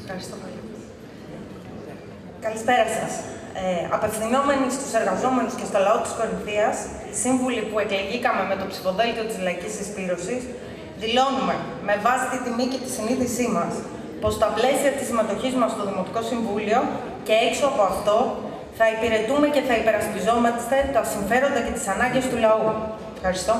Ευχαριστώ πολύ. Καλησπέρα σας. Ε, απευθυνόμενοι στους εργαζόμενους και στο λαό της Κορινθίας, σύμβουλοι που εκλεγήκαμε με το ψηφοδέλτιο της Λαϊκής Εισπήρωσης, δηλώνουμε με βάση τη τιμή και τη συνείδησή μας πως στα πλαίσια της συμμετοχής μας στο Δημοτικό Συμβούλιο και έξω από αυτό θα υπηρετούμε και θα υπερασπιζόμαστε τα συμφέροντα και τις ανάγκες του λαού. Ευχαριστώ.